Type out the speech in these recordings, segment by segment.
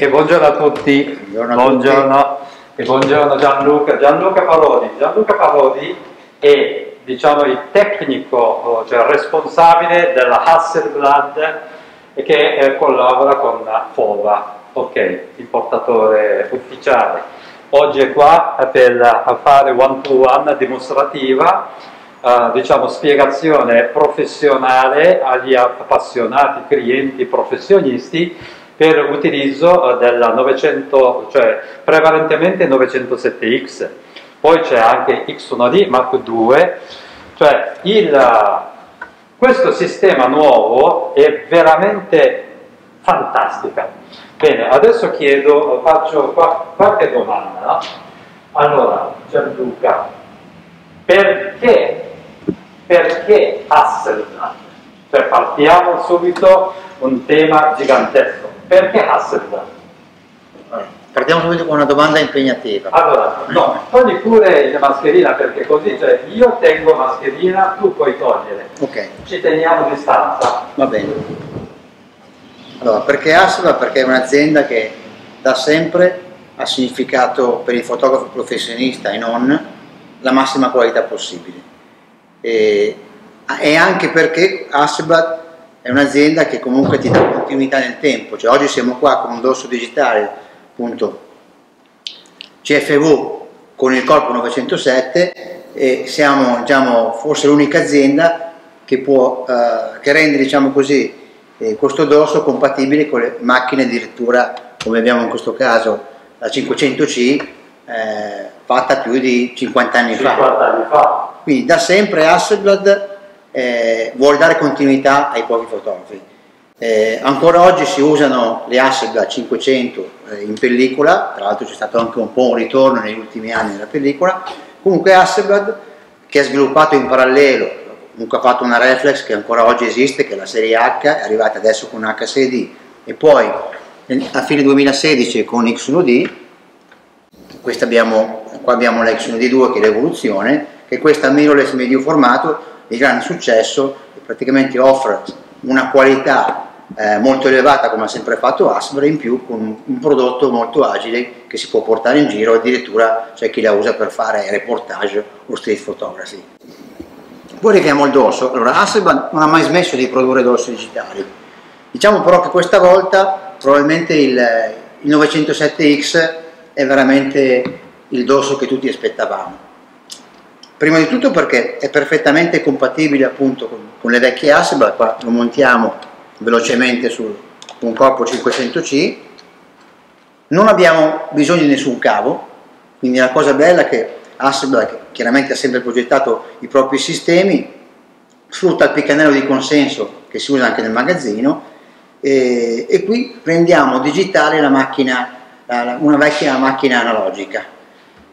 E buongiorno a tutti. Buongiorno a buongiorno. E buongiorno Gianluca. Gianluca Parodi. Gianluca Parodi è diciamo, il tecnico, cioè il responsabile della Hasselblad che eh, collabora con FOVA, ok, importatore ufficiale. Oggi è qua per fare one to one dimostrativa, eh, diciamo spiegazione professionale agli appassionati clienti professionisti per l'utilizzo eh, della 900, cioè prevalentemente 907X, poi c'è anche X1D Mark II, cioè il, questo sistema nuovo è veramente fantastica. Bene, adesso chiedo, faccio qualche domanda. Allora, Gianluca, perché, perché Hasselblad? Cioè partiamo subito un tema gigantesco. Perché Hasselblad? Partiamo subito con una domanda impegnativa. Allora, no, togli pure la mascherina perché così, cioè io tengo mascherina, tu puoi togliere. Ok. Ci teniamo distanza. Va bene. Allora, perché Hasselblad? Perché è un'azienda che da sempre ha significato per il fotografo professionista e non la massima qualità possibile. E, e anche perché Hasselblad è un'azienda che comunque ti dà continuità nel tempo, cioè oggi siamo qua con un dorso digitale, appunto CFV con il corpo 907 e siamo diciamo, forse l'unica azienda che, può, eh, che rende diciamo così, eh, questo dorso compatibile con le macchine addirittura come abbiamo in questo caso la 500C eh, fatta più di 50 anni 50 fa. Anni fa. Quindi da sempre Hasselblad eh, vuole dare continuità ai propri fotografi. Eh, ancora oggi si usano le Hasselblad 500 eh, in pellicola, tra l'altro c'è stato anche un po' un ritorno negli ultimi anni nella pellicola, comunque Hasselblad che ha sviluppato in parallelo, comunque ha fatto una reflex che ancora oggi esiste, che è la serie H, è arrivata adesso con H6D e poi a fine 2016 con X1D, abbiamo, qua abbiamo la X1D2 che è l'evoluzione, che questa mirrorless medio formato di grande successo e praticamente offre una qualità eh, molto elevata come ha sempre fatto Asper in più con un prodotto molto agile che si può portare in giro addirittura c'è chi la usa per fare reportage o street photography. Poi richiamo il dorso. Allora Hasselblad non ha mai smesso di produrre dorsi digitali. Diciamo però che questa volta probabilmente il, il 907X è veramente il dorso che tutti aspettavamo Prima di tutto perché è perfettamente compatibile appunto con, con le vecchie Hasselblad, qua lo montiamo velocemente su un corpo 500C, non abbiamo bisogno di nessun cavo, quindi la cosa bella è che Hasselblad, chiaramente ha sempre progettato i propri sistemi, sfrutta il piccanello di consenso che si usa anche nel magazzino e, e qui rendiamo digitale la macchina, una vecchia macchina analogica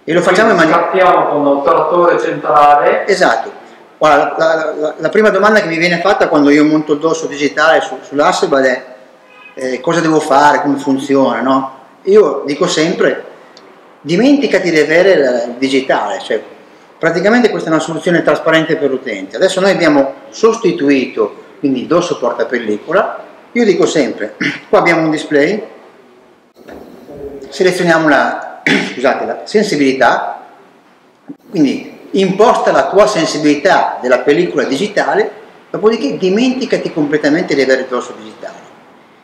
e lo facciamo in maniera... Partiamo con l'otturatore centrale. Esatto. Guarda, la, la, la, prima domanda che mi viene fatta quando io monto il dorso digitale su, sull'Hasselblad è eh, cosa devo fare, come funziona, no? Io dico sempre, dimenticati di avere il digitale, cioè praticamente questa è una soluzione trasparente per l'utente. Adesso noi abbiamo sostituito quindi il dorso porta pellicola, io dico sempre, qua abbiamo un display, selezioniamo la, scusate, la sensibilità, quindi imposta la tua sensibilità della pellicola digitale, dopodiché dimenticati completamente di avere il dorso digitale.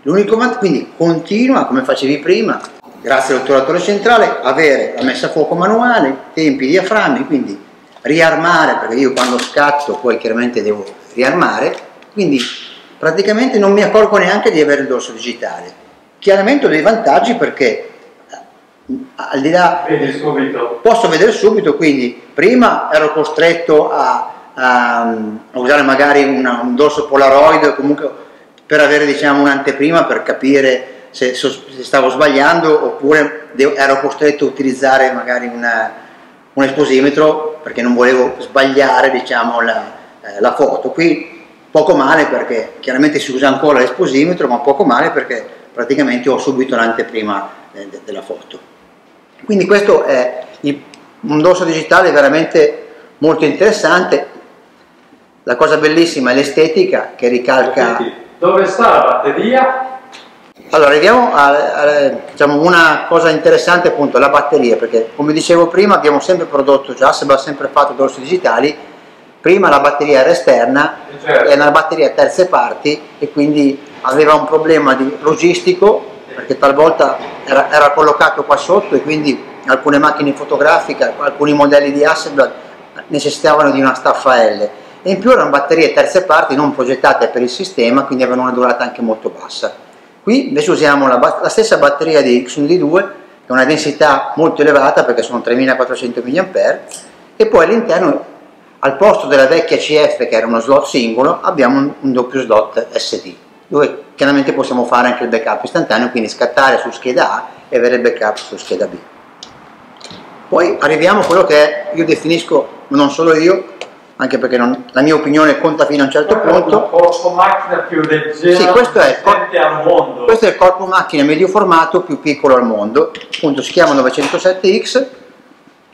L'unico quindi continua, come facevi prima, grazie all'otturatore centrale, avere la messa a fuoco manuale, tempi diaframmi, quindi riarmare, perché io quando scatto poi chiaramente devo riarmare, quindi praticamente non mi accorgo neanche di avere il dorso digitale. Chiaramente ho dei vantaggi perché al di là posso vedere subito quindi prima ero costretto a, a, a usare magari una, un dorso polaroid comunque per avere diciamo un'anteprima per capire se, se, stavo sbagliando oppure ero costretto a utilizzare magari una, un esposimetro perché non volevo sbagliare diciamo la, eh, la foto. Qui poco male perché chiaramente si usa ancora l'esposimetro ma poco male perché praticamente ho subito l'anteprima eh, della foto quindi questo è un dorso digitale veramente molto interessante. La cosa bellissima è l'estetica che ricalca... Dove sta la batteria? Allora, arriviamo a, a diciamo, una cosa interessante appunto, la batteria, perché come dicevo prima abbiamo sempre prodotto, già Hasselblad ha sempre fatto dorsi digitali, prima la batteria era esterna, certo. è una batteria a terze parti e quindi aveva un problema di logistico perché talvolta era, era collocato qua sotto e quindi alcune macchine fotografiche, alcuni modelli di Hasselblad necessitavano di una staffa L e in più erano batterie terze parti non progettate per il sistema quindi avevano una durata anche molto bassa. Qui invece usiamo la, la stessa batteria di XUND2 che ha una densità molto elevata perché sono 3400 mAh e poi all'interno al posto della vecchia CF che era uno slot singolo abbiamo un, un doppio slot SD dove chiaramente possiamo fare anche il backup istantaneo quindi scattare su scheda A e avere il backup su scheda B. Poi arriviamo a quello che io definisco, non solo io, anche perché non, la mia opinione conta fino a un certo punto. il corpo macchina più leggero Sì, questo è, al mondo. questo è il corpo macchina medio formato più piccolo al mondo, appunto si chiama 907X,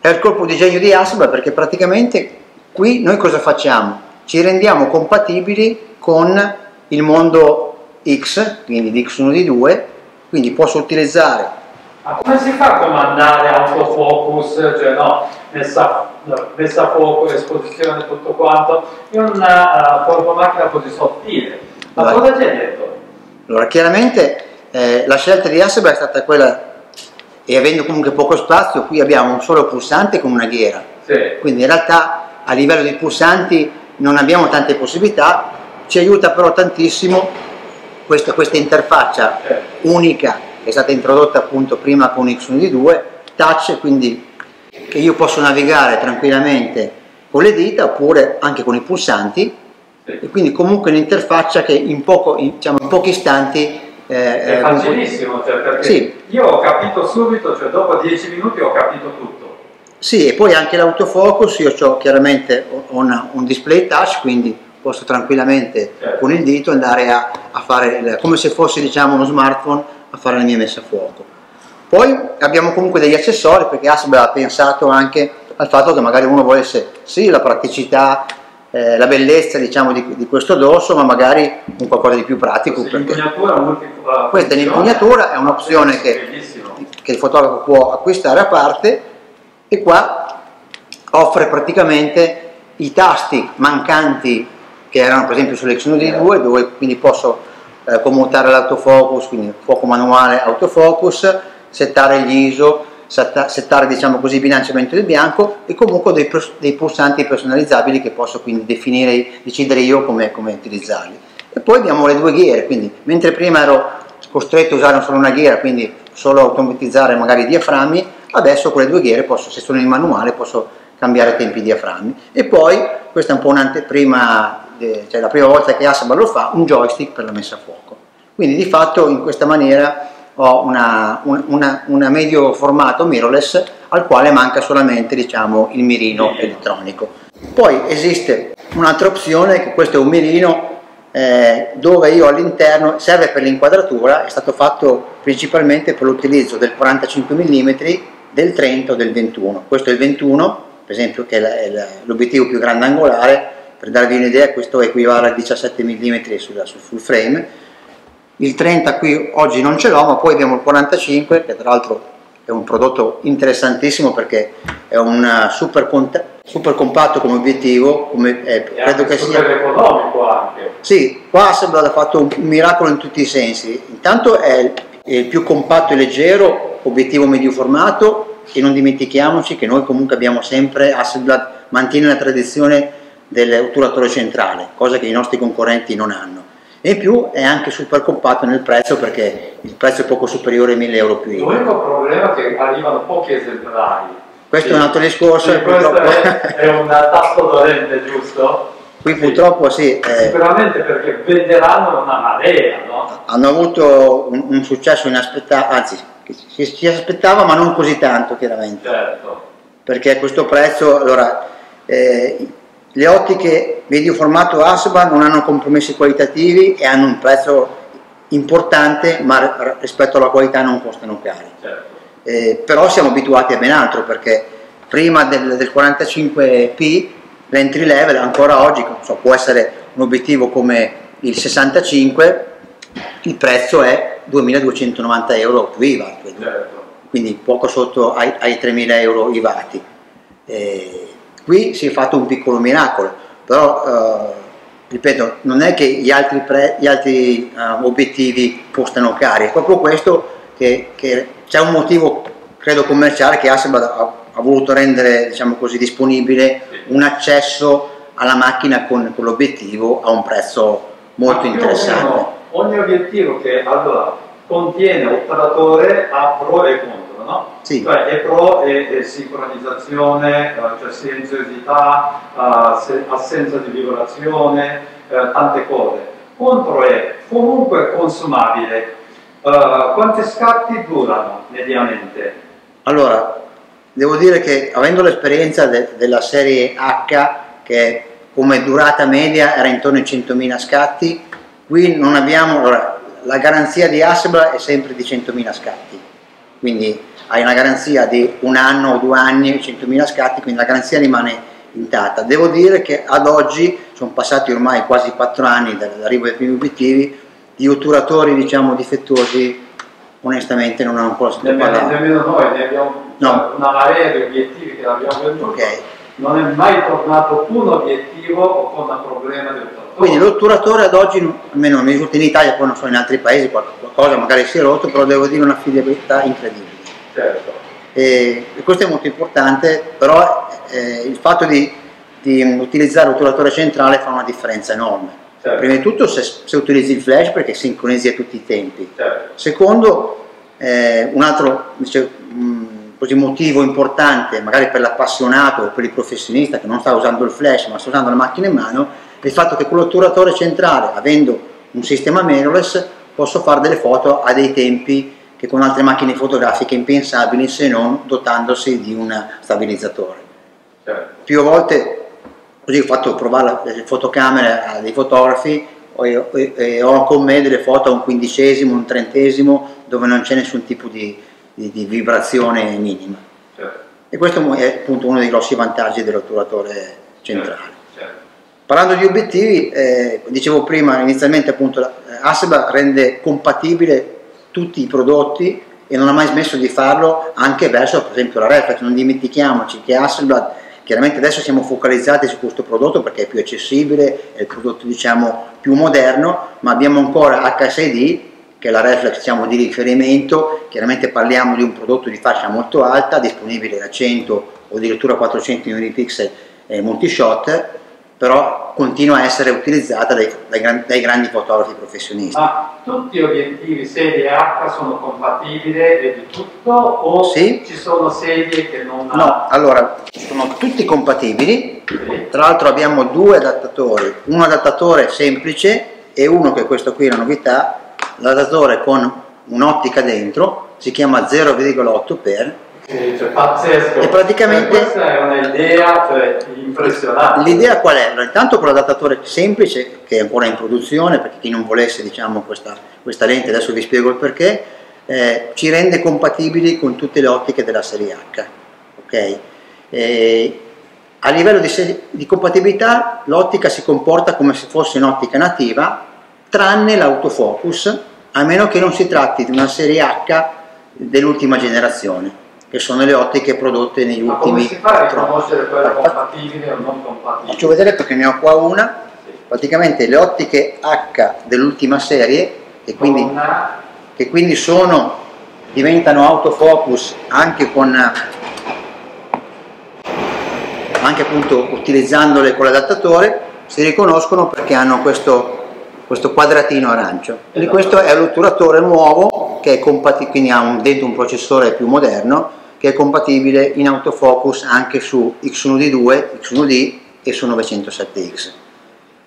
è il colpo disegno di Hasselblad perché praticamente qui noi cosa facciamo? Ci rendiamo compatibili con il mondo X, quindi di X1 di 2, quindi posso utilizzare Ma come si fa a comandare autofocus, cioè no, messa, messa a fuoco, esposizione, tutto quanto, in un uh, corpo macchina così sottile? Ma Vai. cosa c'è dentro? Allora, chiaramente eh, la scelta di Hasselblad è stata quella, e avendo comunque poco spazio, qui abbiamo un solo pulsante con una ghiera, Sì. quindi in realtà a livello di pulsanti non abbiamo tante possibilità, ci aiuta però tantissimo questa, questa interfaccia unica che è stata introdotta appunto prima con X1D2, touch, quindi che io posso navigare tranquillamente con le dita oppure anche con i pulsanti e quindi comunque un'interfaccia che in, poco, in, diciamo, in pochi istanti eh, È eh, facilissimo, cioè, perché Sì. io ho capito subito, cioè dopo 10 minuti ho capito tutto. Sì, e poi anche l'autofocus, io ho chiaramente ho una- un display touch, quindi posso tranquillamente Certo. con il dito andare a, a fare, il- come se fosse diciamo uno smartphone, a fare la mia messa a fuoco. Poi abbiamo comunque degli accessori, perché Hasselblad ha pensato anche al fatto che magari uno volesse sì la praticità, eh, la bellezza diciamo di, di questo dorso, ma magari un qualcosa di più pratico. Questa è l'impugnatura, è un'opzione che che il fotografo può acquistare a parte e qua offre praticamente i tasti mancanti che erano per esempio sull'X1D2 dove quindi posso eh, commutare l'autofocus, quindi fuoco manuale autofocus, settare gli ISO, setta- settare diciamo così il bilanciamento del bianco e comunque dei, dei pulsanti personalizzabili che posso quindi definire, decidere io come, come utilizzarli. E poi abbiamo le due ghiere, quindi mentre prima ero costretto a usare solo una ghiera, quindi solo automatizzare magari i diaframmi, adesso con le due ghiere posso, se sono in manuale, posso cambiare tempi diaframmi. E poi, questa è un po' un'anteprima, cioè la prima volta che Hasselblad lo fa, un joystick per la messa a fuoco. Quindi di fatto in questa maniera ho una, un- una- una medio formato mirrorless al quale manca solamente diciamo, il mirino elettronico. Poi esiste un'altra opzione, che questo è un mirino eh, dove io all'interno serve per l'inquadratura, è stato fatto principalmente per l'utilizzo del 45 mm, del 30 o del 21. Questo è il 21, per esempio, che è l'obiettivo più grande angolare, per darvi un'idea questo equivale a 17 mm sulla- sul full frame. Il 30 qui oggi non ce l'ho, ma poi abbiamo il 45, che tra l'altro è un prodotto interessantissimo perché è un eh, super, super compatto come obiettivo, come, eh, credo che sia... economico anche. Sì, qua Hasselblad ha fatto un miracolo in tutti i sensi. Intanto è il- è il più compatto e leggero, obiettivo medio formato e non dimentichiamoci che noi comunque abbiamo sempre, Hasselblad mantiene la tradizione dell'otturatore centrale, cosa che i nostri concorrenti non hanno. E in più è anche super compatto nel prezzo perché il prezzo è poco superiore ai 1000 euro più IVA. L'unico problema è che arrivano pochi esemplari. Questo Sì. è un altro discorso. Sì, purtroppo- è, è un tasto dolente, giusto? Qui purtroppo sì, eh, Sicuramente perché venderanno una marea, no? hanno avuto un, un successo inaspettato, anzi si, si aspettava ma non così tanto chiaramente. Certo. perché a questo prezzo, allora, eh, le ottiche medio formato Hasselblad non hanno compromessi qualitativi e hanno un prezzo importante, ma rispetto alla qualità non costano cari. certo. Eh, però siamo abituati a ben altro perché prima del, del 45p l'entry level ancora oggi so, può essere un obiettivo come il 65 il prezzo è 2290 euro più IVA, Certo. quindi poco sotto ai, ai 3000 euro IVAti. Eh, qui si è fatto un piccolo miracolo, però eh, ripeto, non è che gli altri, pre, gli altri eh, obiettivi costano cari, è proprio questo che, che c'è un motivo, credo, commerciale che Hasselblad ha, ha voluto rendere diciamo così, disponibile un accesso alla macchina con, con l'obiettivo a un prezzo molto interessante. Ogni obiettivo che allora, contiene operatore ha pro e contro, no? Sì. Cioè è pro è, è sincronizzazione, eh, cioè silenziosità, eh, se- assenza di vibrazione, eh, tante cose. Contro è comunque consumabile. Quanti scatti durano mediamente? Allora, devo dire che avendo l'esperienza de- della serie H, che come durata media era intorno ai 100.000 scatti, qui non abbiamo, allora, la garanzia di Hasselblad è sempre di 100.000 scatti, quindi hai una garanzia di un anno o due anni, 100.000 scatti, quindi la garanzia rimane intatta. Devo dire che ad oggi, sono passati ormai quasi 4 anni dall'arrivo dei primi obiettivi, di otturatori diciamo difettosi onestamente non ho ancora Nemmeno, parlare. nemmeno noi ne abbiamo No. una marea di obiettivi che abbiamo venduto. Ok. Non è mai tornato un obiettivo o con un problema del trattore. Quindi l'otturatore ad oggi, almeno mi risulta in Italia, poi non so in altri paesi, qual- qualcosa magari si è rotto, però devo dire una affidabilità incredibile. Certo. E, questo è molto importante, però eh, il fatto di, di utilizzare l'otturatore centrale fa una differenza enorme. Certo. Prima di tutto se, se utilizzi il flash perché sincronizzi a tutti i tempi. certo. Secondo, eh, un altro dice, mh, così, motivo importante, magari per l'appassionato o per il professionista che non sta usando il flash ma sta usando la macchina in mano, è il fatto che con l'otturatore centrale, avendo un sistema mirrorless, posso fare delle foto a dei tempi che con altre macchine fotografiche impensabili se non dotandosi di un stabilizzatore. certo. Più volte così ho fatto provare le fotocamere a dei fotografi e, ho con me delle foto a un quindicesimo, un trentesimo dove non c'è nessun tipo di, di- di vibrazione minima. certo. E questo è appunto uno dei grossi vantaggi dell'otturatore centrale. certo. Parlando di obiettivi, eh, dicevo prima, inizialmente appunto la- eh, Hasselblad rende compatibile tutti i prodotti e non ha mai smesso di farlo anche verso per esempio la reflex, non dimentichiamoci che Hasselblad chiaramente adesso siamo focalizzati su questo prodotto perché è più accessibile, è il prodotto diciamo più moderno, ma abbiamo ancora HSID che è la reflex diciamo, di riferimento, chiaramente parliamo di un prodotto di fascia molto alta, disponibile da 100 o addirittura 400 unipixel eh, multishot, però continua a essere utilizzata dai, dai dai grandi fotografi professionisti. Ma tutti gli obiettivi serie H sono compatibili e di tutto o Sì. ci sono serie che non No, allora, sono tutti compatibili, Sì. tra l'altro abbiamo due adattatori, un adattatore semplice e uno che questo qui è una novità, l'adattatore con un'ottica dentro, si chiama 0,8 per, Sì, cioè, pazzesco. E praticamente- Cioè, questa è un'idea cioè, impressionante. L'idea qual è? Intanto con l'adattatore semplice, che è ancora in produzione, perché chi non volesse diciamo, questa, questa lente, adesso vi spiego il perché, eh, ci rende compatibili con tutte le ottiche della serie H. ok? Eh, a livello di, di compatibilità l'ottica si comporta come se fosse un'ottica nativa, tranne l'autofocus, a meno che non si tratti di una serie H dell'ultima generazione, che sono le ottiche prodotte negli Ma come ultimi si fa a riconoscere quelle compatibili o non compatibili? Faccio vedere perché ne ho qua una, Sì. praticamente le ottiche H dell'ultima serie, che quindi, una- che quindi sono, diventano autofocus anche con anche appunto utilizzandole con l'adattatore, si riconoscono perché hanno questo, questo quadratino arancio. E Esatto. questo è l'otturatore nuovo che è compatibile, quindi ha un- dentro un processore più moderno che è compatibile in autofocus anche su X1D2, X1D e su 907X.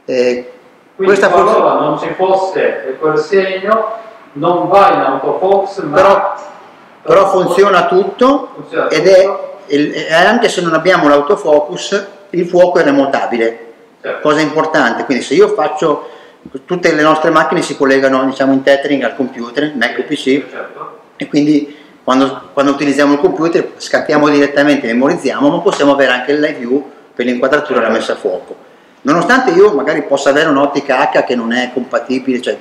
Eh, Quindi questa qualora funzione- non ci fosse quel segno, non va in autofocus, ma però, però funziona tutto Funziona ed tutto. è, e anche se non abbiamo l'autofocus il fuoco è remotabile Certo. cosa importante quindi se io faccio tutte le nostre macchine si collegano diciamo in tethering al computer Mac o PC Certo. e quindi quando, quando utilizziamo il computer scattiamo direttamente memorizziamo ma possiamo avere anche il live view per l'inquadratura e la messa a fuoco nonostante io magari possa avere un'ottica H che non è compatibile cioè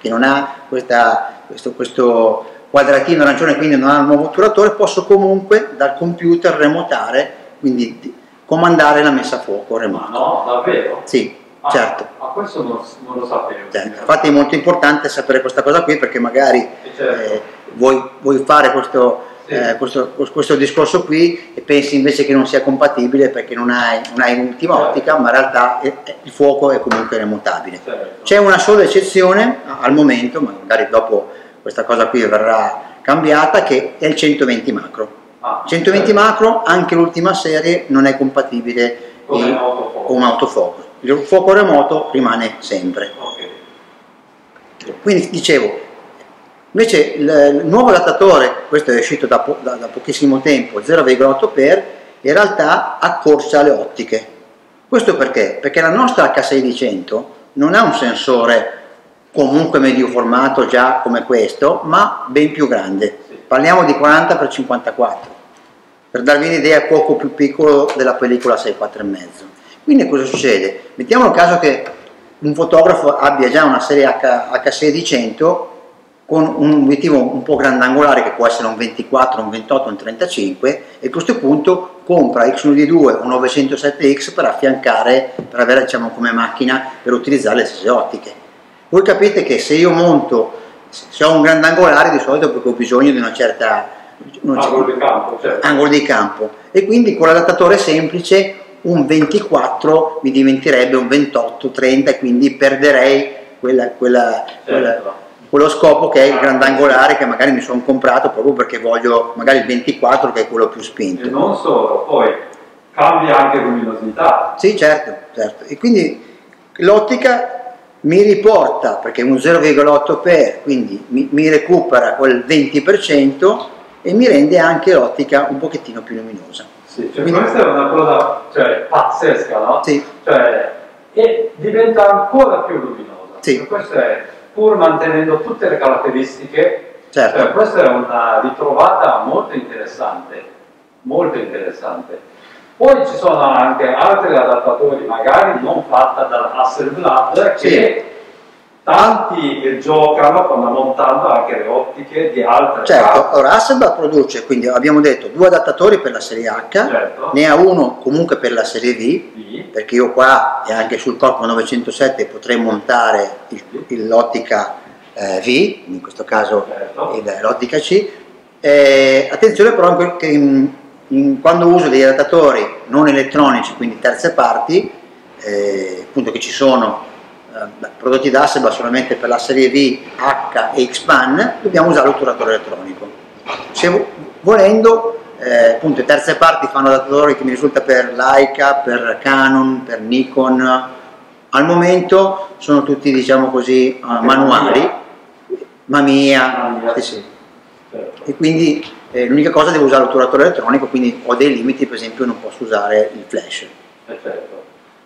che non ha questa questo, questo quadratino arancione quindi non ha il nuovo otturatore, posso comunque dal computer remotare, quindi comandare la messa a fuoco remota. Ma no, davvero? Sì, Ah, certo. Ma questo non, non lo sapevo. certo. Infatti è molto importante sapere questa cosa qui perché magari certo. eh, vuoi, vuoi fare questo, Sì. eh, questo, questo discorso qui e pensi invece che non sia compatibile perché non hai, non hai un'ultima Certo. ottica, ma in realtà il fuoco è comunque remotabile. Certo. C'è una sola eccezione al momento, ma magari dopo questa cosa qui verrà cambiata, che è il 120 macro. Ah, 120 certo. macro, anche l'ultima serie non è compatibile Come in- autofuoco. con autofocus. Il fuoco remoto rimane sempre. Ok. Quindi dicevo, invece il, il nuovo adattatore, questo è uscito da, po- da- da pochissimo tempo, 0,8 per, in realtà accorcia le ottiche. Questo perché? Perché la nostra H600 non ha un sensore comunque medio formato già come questo, ma ben più grande. Parliamo di 40x54, per darvi un'idea poco più piccolo della pellicola 6,4,5. Quindi cosa succede? Mettiamo il caso che un fotografo abbia già una serie H, H600 con un obiettivo un po' grandangolare che può essere un 24, un 28, un 35 e a questo punto compra X1D2 o 907X per affiancare, per avere diciamo come macchina per utilizzare le stesse ottiche. Voi capite che se io monto, se ho un grandangolare di solito perché ho bisogno di una certa... Angolo di campo, certo. angolo di campo e quindi con l'adattatore semplice un 24 mi diventerebbe un 28, 30 e quindi perderei quella- quella- quella- Quello scopo che è il grandangolare che magari mi sono comprato proprio perché voglio magari il 24 che è quello più E spinto. non solo, poi cambia anche luminosità. Sì, certo, certo. E quindi l'ottica mi riporta, perché è un 0,8 per, quindi mi, mi recupera quel 20% e mi rende anche l'ottica un pochettino più luminosa. Sì, cioè Quindi- questa è una cosa cioè, pazzesca, no? Sì. Cioè, e diventa ancora più luminosa. Sì. Cioè, questo è pur mantenendo tutte le caratteristiche, Certo. cioè, questa è una ritrovata molto interessante, molto interessante. Poi ci sono anche altri adattatori, magari non fatta da Hasselblad, che Sì. Tanti giocano con montando anche le ottiche di altre Certo, case. allora Hasselblad produce, quindi abbiamo detto, due adattatori per la serie H, Certo. ne ha uno comunque per la serie V, Sì. perché io qua e anche sul corpo 907 potrei montare l'ottica eh, V, in questo caso Certo. l'ottica C. Eh, attenzione però che in- in- quando uso degli adattatori non elettronici, quindi terze parti, eh, appunto che ci sono eh, prodotti da Hasselblad solamente per la serie V, H e X-Pan, dobbiamo usare l'otturatore elettronico. Se vo- volendo, eh, appunto, le terze parti fanno adattatori che mi risulta per Leica, per Canon, per Nikon. Al momento sono tutti, diciamo così, eh, manuali, Mamiya, Mamiya. sì. Certo. e quindi eh, l'unica cosa devo usare l'otturatore elettronico, quindi ho dei limiti, per esempio non posso usare il flash. Eh, certo.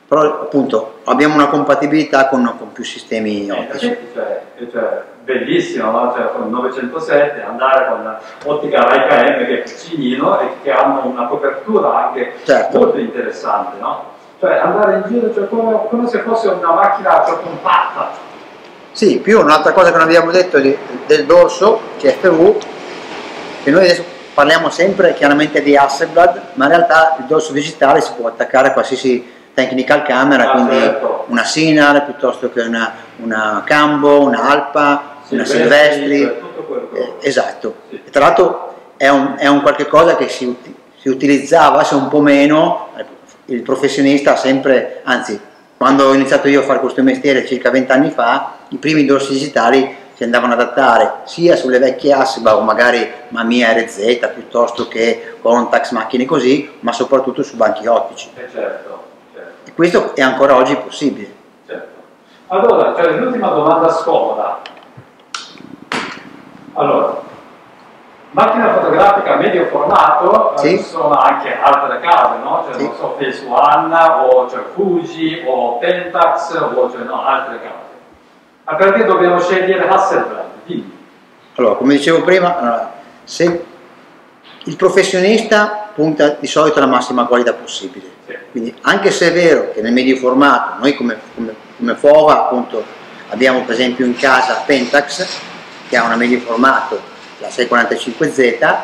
Però appunto abbiamo una compatibilità con, con più sistemi Eh, ottici. cioè, cioè, bellissimo, no? Cioè, con il 907 andare con l'ottica Leica M che è piccinino e che hanno una copertura anche Certo. molto interessante, no? Cioè andare in giro cioè, come, come se fosse una macchina cioè, compatta. Sì, più un'altra cosa che non abbiamo detto di- del dorso CFV, che noi adesso parliamo sempre chiaramente di Hasselblad, ma in realtà il dorso digitale si può attaccare a qualsiasi technical camera, Ah, quindi certo. una Sinar piuttosto che una, una Cambo, una Alpa, una Silvestri. cioè, quello che Eh, esatto. Sì. Tra l'altro è un, è un qualche cosa che si, si utilizzava, se un po' meno, il professionista ha sempre, anzi, quando ho iniziato io a fare questo mestiere circa vent'anni fa, i primi dorsi digitali si andavano ad adattare sia sulle vecchie Asba o magari Mamiya RZ piuttosto che Contax, macchine così, ma soprattutto su banchi ottici. Eh, certo, E questo è ancora oggi possibile. certo. Allora, cioè, l'ultima domanda scomoda. Allora, macchina fotografica medio formato, Sì. ci sono anche altre case, no? Cioè, Sì. non so, Phase One, o cioè, Fuji, o Pentax, o cioè, no, altre case. Ma perché dobbiamo scegliere Hasselblad? Dimmi. Allora, come dicevo prima, allora, se il professionista punta di solito alla massima qualità possibile. Quindi anche se è vero che nel medio formato, noi come, come, come Fova appunto abbiamo per esempio in casa Pentax, che ha una medio formato, la 645Z,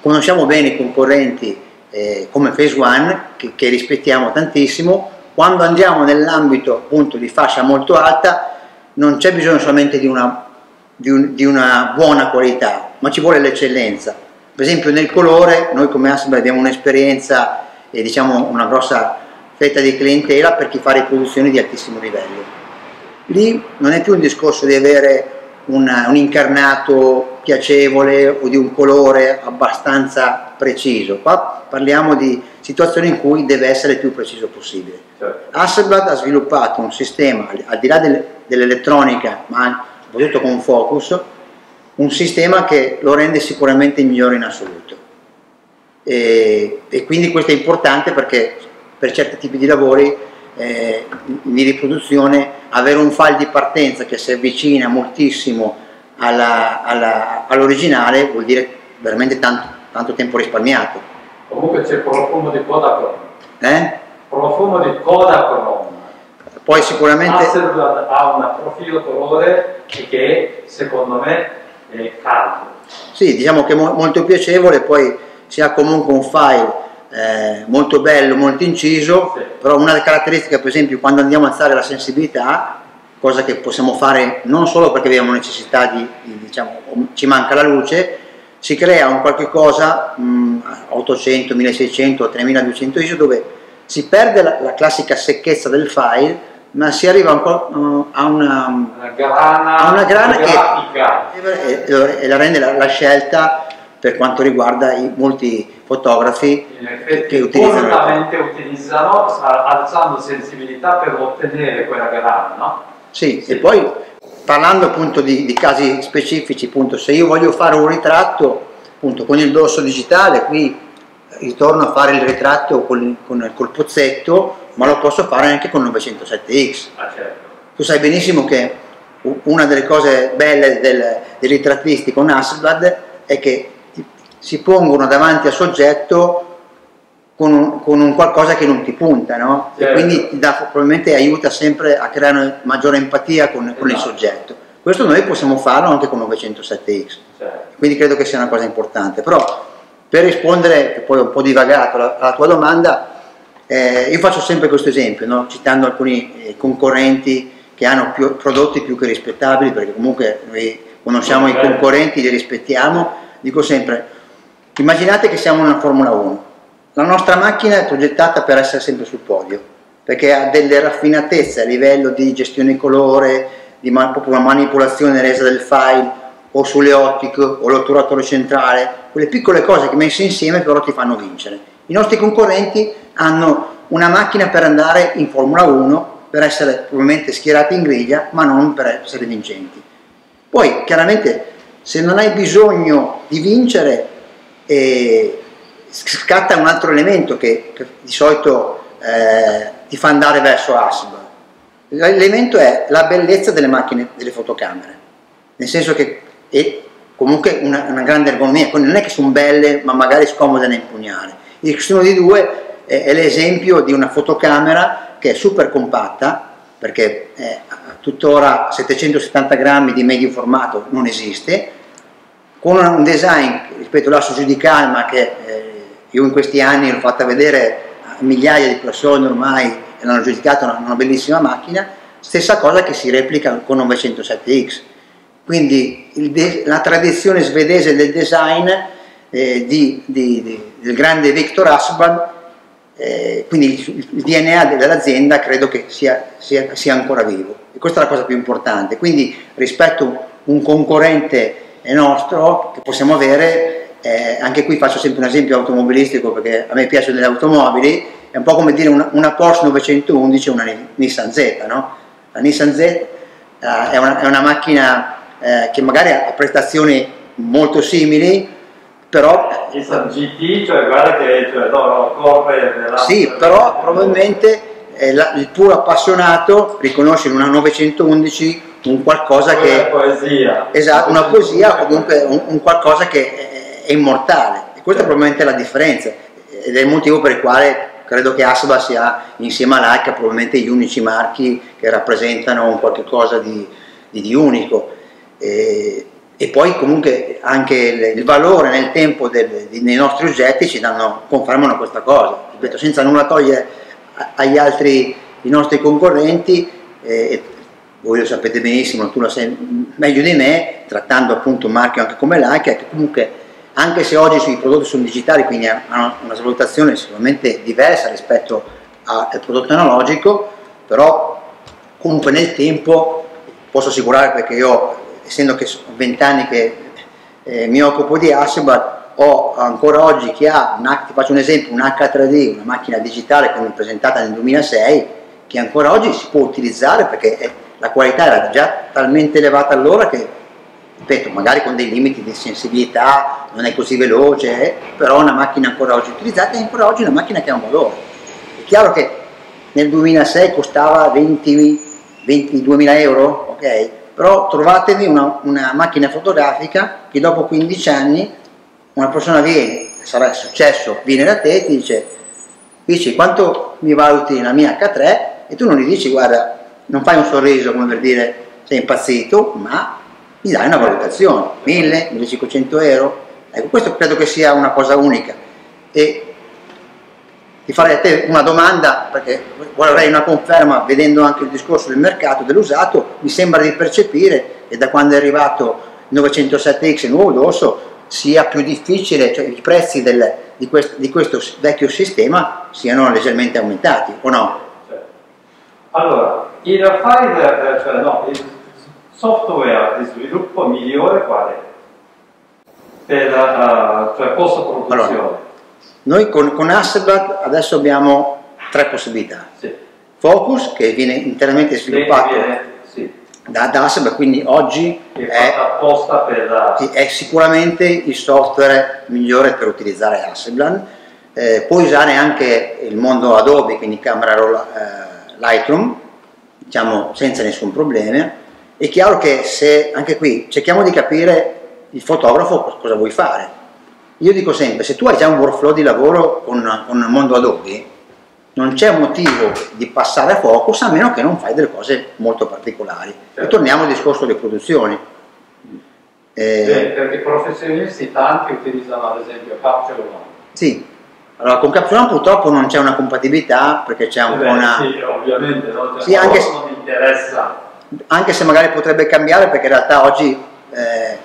conosciamo bene i concorrenti eh, come Phase One, che, che rispettiamo tantissimo, quando andiamo nell'ambito appunto di fascia molto alta non c'è bisogno solamente di una, di, un, di una, buona qualità, ma ci vuole l'eccellenza. Per esempio nel colore, noi come Assemble abbiamo un'esperienza e diciamo una grossa fetta di clientela per chi fa riproduzioni di altissimo livello. Lì non è più un discorso di avere un, un incarnato piacevole o di un colore abbastanza preciso, qua parliamo di situazioni in cui deve essere il più preciso possibile. Certo. Hasselblad ha sviluppato un sistema, al di là del, dell'elettronica, ma soprattutto con Focus, un sistema che lo rende sicuramente il migliore in assoluto. E, e quindi questo è importante perché per certi tipi di lavori eh, di riproduzione avere un file di partenza che si avvicina moltissimo all'originale all vuol dire veramente tanto, tanto tempo risparmiato. Comunque c'è il profumo di Kodachrome. Eh? Profumo di Kodachrome. Poi sicuramente... Hasselblad ha un profilo colore che secondo me è caldo. Sì, diciamo che è mo molto piacevole, poi si ha comunque un file eh, molto bello, molto inciso, sì. però una delle caratteristiche per esempio quando andiamo a alzare la sensibilità, cosa che possiamo fare non solo perché abbiamo necessità di, di diciamo, ci manca la luce, si crea un qualche cosa mh, 800, 1600, 3200 ISO dove si perde la, la, classica secchezza del file ma si arriva un po' uh, a una, una grana, a una grana che, e, e, la rende la, la scelta per quanto riguarda i molti fotografi che utilizzano volutamente utilizzano alzando sensibilità per ottenere quella grana no? Sì, sì, e poi parlando appunto di, di, casi specifici appunto se io voglio fare un ritratto appunto con il dorso digitale qui ritorno a fare il ritratto con, con, col pozzetto ma lo posso fare anche con 907X ah, certo. tu sai benissimo che una delle cose belle del, dei ritrattisti con Hasselblad è che si pongono davanti al soggetto con un, con un, qualcosa che non ti punta, no? Certo. E quindi ti dà, probabilmente aiuta sempre a creare maggiore empatia con, esatto. con, il esatto. soggetto. Questo noi possiamo farlo anche con 907X, certo. quindi credo che sia una cosa importante. Però per rispondere, che poi ho un po' divagato alla, alla tua domanda, eh, io faccio sempre questo esempio, no? citando alcuni eh, concorrenti che hanno più, prodotti più che rispettabili, perché comunque noi conosciamo i concorrenti, li rispettiamo, dico sempre Immaginate che siamo una Formula 1, la nostra macchina è progettata per essere sempre sul podio, perché ha delle raffinatezze a livello di gestione colore, di man proprio una manipolazione resa del file, o sulle ottiche, o l'otturatore centrale, quelle piccole cose che messe insieme però ti fanno vincere. I nostri concorrenti hanno una macchina per andare in Formula 1, per essere probabilmente schierati in griglia, ma non per essere vincenti. Poi, chiaramente, se non hai bisogno di vincere, e scatta un altro elemento che, che di solito eh, ti fa andare verso Hasselblad. L'elemento è la bellezza delle macchine, delle fotocamere, nel senso che è comunque una, una grande ergonomia, quindi non è che sono belle ma magari scomode da impugnare. Il X1 d 2 è, l'esempio di una fotocamera che è super compatta, perché eh, tuttora 770 grammi di medio formato non esiste, con un design, ripeto, lascio giudicare, ma che eh, io in questi anni l'ho fatta vedere a migliaia di persone ormai e l'hanno giudicato una, una, bellissima macchina, stessa cosa che si replica con 907X. Quindi la tradizione svedese del design eh, di, di, di, del grande Victor Asbad, eh, quindi il, il DNA dell'azienda credo che sia, sia, sia ancora vivo. E questa è la cosa più importante. Quindi rispetto a un concorrente nostro, che possiamo avere, eh, anche qui faccio sempre un esempio automobilistico perché a me piacciono le automobili, è un po' come dire una, una Porsche 911 e una Nissan Z, no? La Nissan Z eh, è, una, è, una, macchina eh, che magari ha prestazioni molto simili, però... GT, cioè guarda che cioè, no, no, corre... Sì, però probabilmente eh, la, il puro appassionato riconosce in una 911 un qualcosa che... Una poesia. Esatto, una poesia o comunque un, un, qualcosa che è, immortale. E questa è probabilmente la differenza ed è il motivo per il quale credo che Asba sia insieme a Leica probabilmente gli unici marchi che rappresentano un qualche cosa di, di, di unico. E, e poi comunque anche il, valore nel tempo del, dei nostri oggetti ci danno, confermano questa cosa, ripeto, senza nulla togliere agli altri, i nostri concorrenti, eh, voi lo sapete benissimo, tu lo sai meglio di me, trattando appunto un marchio anche come Leica, che comunque anche se oggi i prodotti sono digitali, quindi hanno una svalutazione sicuramente diversa rispetto al prodotto analogico, però comunque nel tempo posso assicurare perché io, essendo che sono vent'anni che eh, mi occupo di Hasselblad, ho ancora oggi chi ha, un, ti faccio un esempio, un H3D, una macchina digitale che mi è presentata nel 2006, che ancora oggi si può utilizzare perché è la qualità era già talmente elevata allora che, ripeto, magari con dei limiti di sensibilità, non è così veloce, eh, però è una macchina ancora oggi utilizzata e ancora oggi è una macchina che ha un valore. È chiaro che nel 2006 costava 20.000 22.000 euro, ok? Però trovatevi una, una macchina fotografica che dopo 15 anni una persona viene, sarà successo, viene da te e ti dice dici quanto mi valuti la mia H3 e tu non gli dici guarda non fai un sorriso come per dire sei impazzito, ma gli dai una valutazione, 1000, 1500 euro. Ecco, questo credo che sia una cosa unica. E ti farei a te una domanda, perché vorrei una conferma, vedendo anche il discorso del mercato, dell'usato, mi sembra di percepire che da quando è arrivato il 907X il nuovo dorso sia più difficile, cioè i prezzi del, di, quest, di questo vecchio sistema siano leggermente aumentati, o no? Allora, il file, cioè no, il software di sviluppo migliore qual è? Per, uh, cioè post produzione. Allora, noi con, con Hasselblad adesso abbiamo tre possibilità. Sì. Focus, che viene interamente sviluppato viene, sì. da, da Hasselblad, quindi oggi è, è, per è sicuramente il software migliore per utilizzare Hasselblad. Eh, puoi usare anche il mondo Adobe, quindi Camera Roll, eh, Lightroom, diciamo senza nessun problema. È chiaro che se, anche qui, cerchiamo di capire il fotografo cosa vuoi fare. Io dico sempre, se tu hai già un workflow di lavoro con, con il mondo Adobe, non c'è motivo di passare a focus a meno che non fai delle cose molto particolari. Certo. E torniamo al discorso delle produzioni. Eh, sì, perché i professionisti tanti utilizzano ad esempio Capture One. Sì, allora, con Capsule purtroppo non c'è una compatibilità perché c'è un eh po' una... Sì, ovviamente, no? sì, anche se... non interessa. Anche se magari potrebbe cambiare perché in realtà oggi eh,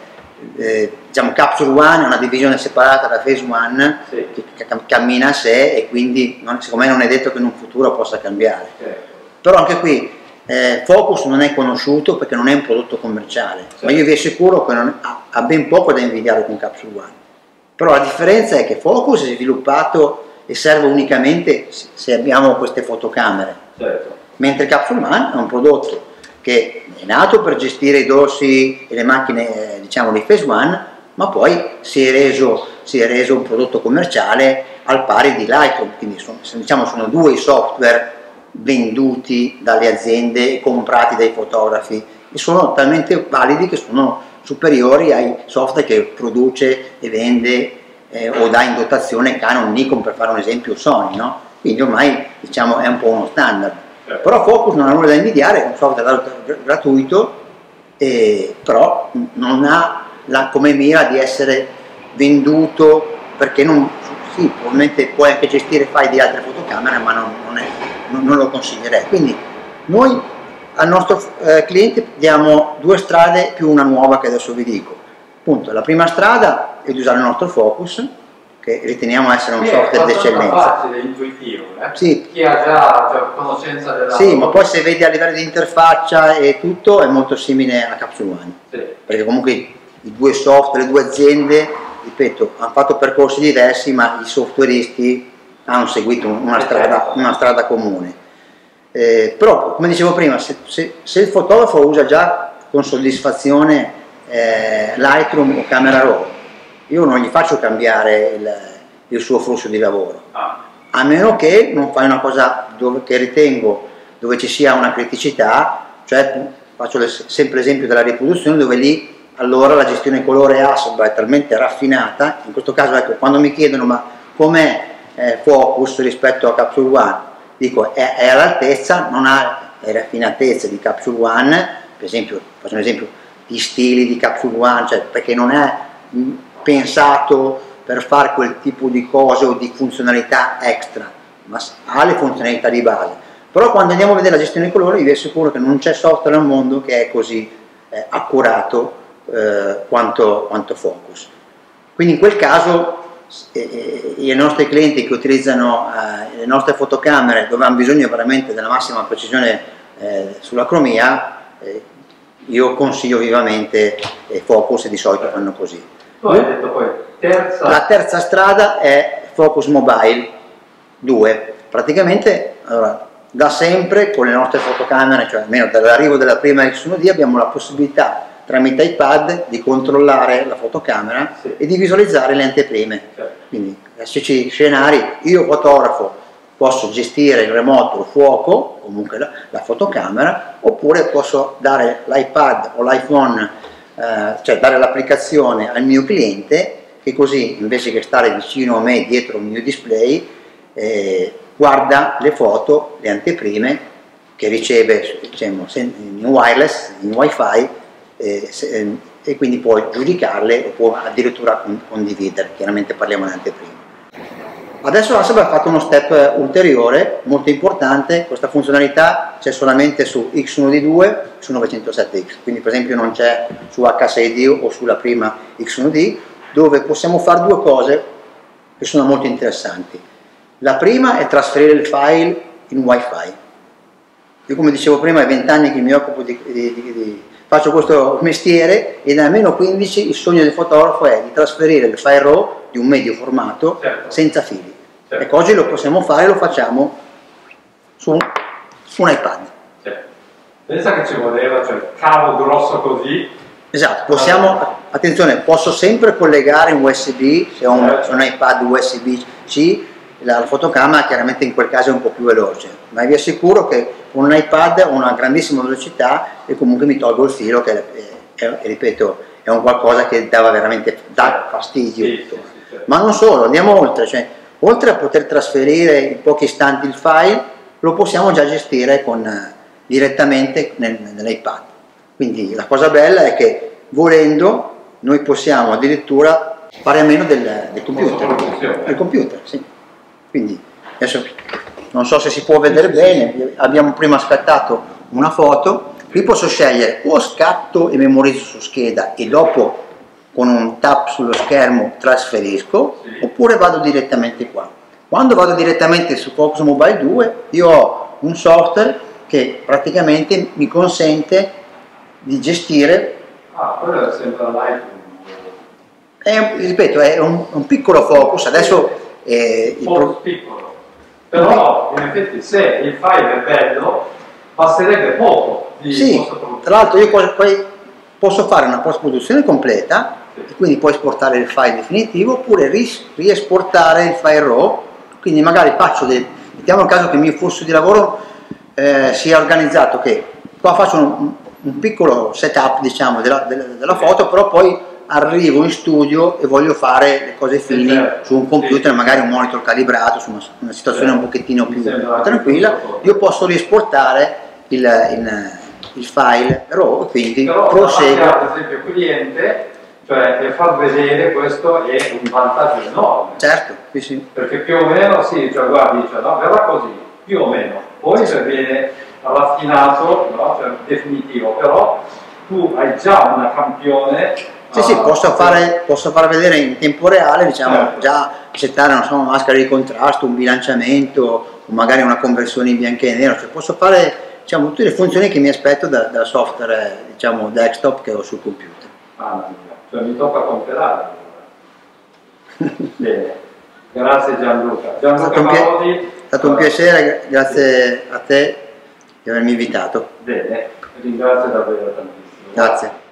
eh, diciamo Capsule One è una divisione separata da Phase One sì. che, cammina a sé e quindi non, secondo me non è detto che in un futuro possa cambiare. Certo. Però anche qui eh, Focus non è conosciuto perché non è un prodotto commerciale, certo. ma io vi assicuro che non, ha, ha ben poco da invidiare con Capsule One. Però la differenza è che Focus è sviluppato e serve unicamente se abbiamo queste fotocamere, certo. mentre Capsule Man è un prodotto che è nato per gestire i dorsi e le macchine eh, diciamo di Phase One, ma poi si è, reso, si è reso un prodotto commerciale al pari di Lightroom, quindi sono, diciamo, sono due i software venduti dalle aziende e comprati dai fotografi e sono talmente validi che sono superiori ai software che produce e vende eh, o dà in dotazione Canon, Nikon per fare un esempio Sony, no? quindi ormai diciamo, è un po' uno standard. Però Focus non ha nulla da invidiare, è un software gratuito, eh, però non ha la, come mira di essere venduto perché non, sì, probabilmente puoi anche gestire file di altre fotocamere, ma non, non, è, non lo consiglierei. Quindi noi al nostro eh, cliente diamo due strade più una nuova che adesso vi dico. Appunto, la prima strada è di usare il nostro Focus, che riteniamo essere un sì, software d'eccellenza. È facile, intuitivo, eh? sì. chi ha già, già conoscenza della... Sì, ma poi se vedi a livello di interfaccia e tutto è molto simile a Capsule One, sì. perché comunque i due software, le due aziende, ripeto, hanno fatto percorsi diversi, ma i softwareisti hanno seguito una strada, una strada comune. Eh, però, come dicevo prima, se, se, se, il fotografo usa già con soddisfazione eh, Lightroom o Camera Raw, io non gli faccio cambiare il, il suo flusso di lavoro, ah. a meno che non fai una cosa dove, che ritengo dove ci sia una criticità, cioè faccio le, sempre l'esempio della riproduzione dove lì allora la gestione colore Hasselblad è talmente raffinata, in questo caso ecco, quando mi chiedono ma com'è eh, Focus rispetto a Capsule One, dico è, è all'altezza, non ha le raffinatezze di Capsule One, per esempio, faccio un esempio, di stili di Capsule One, cioè perché non è pensato per fare quel tipo di cose o di funzionalità extra, ma ha le funzionalità di base. Però quando andiamo a vedere la gestione dei colori vi assicuro che non c'è software al mondo che è così eh, accurato eh, quanto, quanto Focus. Quindi in quel caso eh, i nostri clienti che utilizzano eh, le nostre fotocamere dove hanno bisogno veramente della massima precisione eh, sulla cromia, eh, io consiglio vivamente Focus e di solito fanno così. Tu hai detto poi terza... La terza strada è Focus Mobile 2. Praticamente allora, da sempre con le nostre fotocamere, cioè almeno dall'arrivo della prima X1D abbiamo la possibilità tramite iPad di controllare la fotocamera sì. e di visualizzare le anteprime. Certo. Quindi classici scenari, io fotografo posso gestire il remoto, il fuoco, comunque la, la fotocamera, oppure posso dare l'iPad o l'iPhone, eh, cioè dare l'applicazione al mio cliente che così invece che stare vicino a me dietro il mio display eh, guarda le foto, le anteprime che riceve diciamo, in wireless, in wifi eh, se, e quindi puoi giudicarle o può addirittura condividere, chiaramente parliamo di anteprime. Adesso Asab ha fatto uno step ulteriore, molto importante, questa funzionalità c'è solamente su X1D2 su 907X, quindi per esempio non c'è su H6D o sulla prima X1D, dove possiamo fare due cose che sono molto interessanti. La prima è trasferire il file in wifi. Io come dicevo prima, è 20 anni che mi occupo di, di, di faccio questo mestiere e da almeno 15 il sogno del fotografo è di trasferire il file RAW di un medio formato certo. senza fili. Certo. Ecco, oggi lo possiamo fare e lo facciamo su un, su un iPad. Certo. Pensa che ci voleva, cioè cavo grosso così. Esatto, possiamo, attenzione, posso sempre collegare un USB, se ho un, certo. un iPad USB-C, la, la fotocamera chiaramente in quel caso è un po' più veloce, ma vi assicuro che con un iPad ho una grandissima velocità e comunque mi tolgo il filo che è, è, ripeto è un qualcosa che dava veramente dà fastidio. Sì, sì, sì, ma non solo, andiamo oltre, cioè, oltre a poter trasferire in pochi istanti il file, lo possiamo già gestire con, direttamente nel, nell'iPad. Quindi la cosa bella è che volendo noi possiamo addirittura fare a meno del, del computer. Del computer, sì. Quindi adesso non so se si può vedere bene, abbiamo prima scattato una foto, qui posso scegliere o scatto e memorizzo su scheda e dopo con un tap sullo schermo trasferisco oppure vado direttamente qua. Quando vado direttamente su Focus Mobile 2 io ho un software che praticamente mi consente di gestire Ah, quello è sempre l'iPhone. È, ripeto, è un, un piccolo focus, adesso eh, Molto piccolo. Però in effetti se il file è bello basterebbe poco di sì, tra l'altro io poi posso fare una post produzione completa sì. e quindi puoi esportare il file definitivo oppure riesportare il file RAW. Quindi magari faccio del mettiamo il caso che il mio flusso di lavoro eh, sia organizzato che qua faccio un, un piccolo setup diciamo della, della, della foto però poi arrivo in studio e voglio fare le cose fini certo. su un computer, magari un monitor calibrato, su una, una situazione certo. un pochettino più, tranquilla, io posso riesportare il, il, il file RAW e quindi Però proseguo. ad esempio cliente, cioè far vedere questo è un vantaggio enorme. Certo, sì, sì. Perché più o meno, sì, cioè guardi, cioè, no, verrà così, più o meno. Poi se viene raffinato, no? cioè, definitivo, però tu hai già una campione sì, sì, posso fare, posso far vedere in tempo reale, diciamo, certo. già settare so, una maschera di contrasto, un bilanciamento o magari una conversione in bianco e nero, cioè posso fare diciamo, tutte le funzioni che mi aspetto da, dal software diciamo, desktop che ho sul computer. Ah, cioè mi tocca comprare. Bene, grazie Gianluca. Gianluca è stato, un, è stato un piacere, grazie a te di avermi invitato. Bene, ringrazio davvero tantissimo. Grazie.